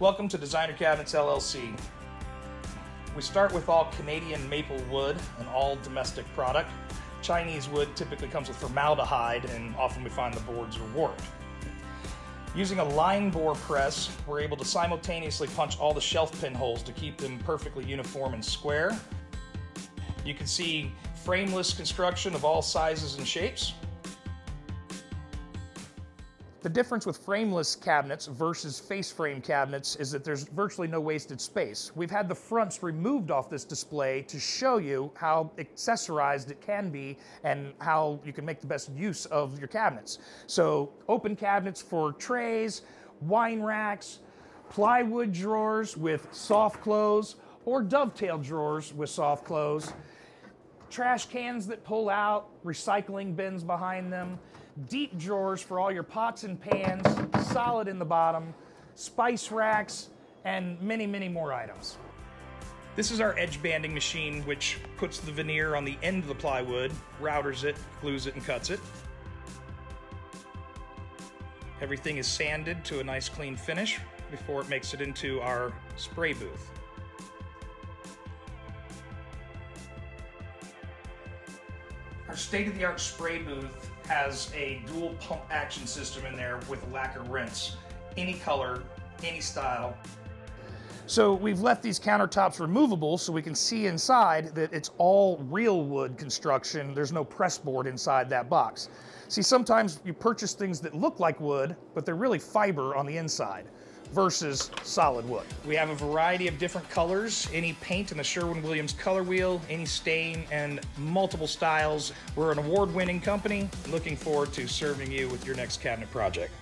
Welcome to Designer Cabinets LLC. We start with all Canadian maple wood, an all domestic product. Chinese wood typically comes with formaldehyde, and often we find the boards are warped. Using a line bore press, we're able to simultaneously punch all the shelf pin holes to keep them perfectly uniform and square. You can see frameless construction of all sizes and shapes. The difference with frameless cabinets versus face frame cabinets is that there's virtually no wasted space. We've had the fronts removed off this display to show you how accessorized it can be and how you can make the best use of your cabinets. So open cabinets for trays, wine racks, plywood drawers with soft close, or dovetail drawers with soft close, trash cans that pull out, recycling bins behind them, deep drawers for all your pots and pans, solid in the bottom, spice racks, and many, many more items. This is our edge banding machine, which puts the veneer on the end of the plywood, routers it, glues it, and cuts it. Everything is sanded to a nice clean finish before it makes it into our spray booth. State-of-the-art spray booth has a dual pump action system in there with lacquer rinse. Any color, any style. So we've left these countertops removable so we can see inside that it's all real wood construction. There's no press board inside that box. See, sometimes you purchase things that look like wood, but they're really fiber on the inside versus solid wood. We have a variety of different colors, any paint in the Sherwin-Williams color wheel, any stain, and multiple styles. We're an award-winning company. Looking forward to serving you with your next cabinet project.